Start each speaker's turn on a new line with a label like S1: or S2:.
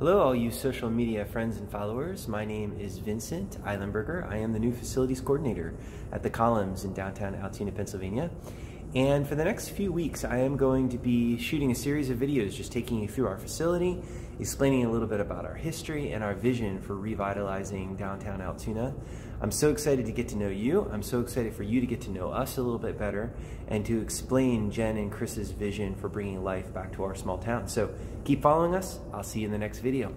S1: Hello, all you social media friends and followers. My name is Vincent Eilenberger. I am the new facilities coordinator at the Columns in downtown Altoona, Pennsylvania. And for the next few weeks, I am going to be shooting a series of videos just taking you through our facility, explaining a little bit about our history and our vision for revitalizing downtown Altoona. I'm so excited to get to know you. I'm so excited for you to get to know us a little bit better and to explain Jen and Chris's vision for bringing life back to our small town. So keep following us. I'll see you in the next video.